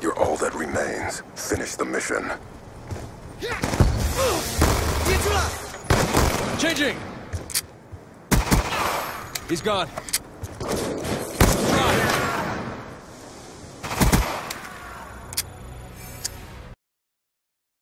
You're all that remains. Finish the mission. Changing! He's gone.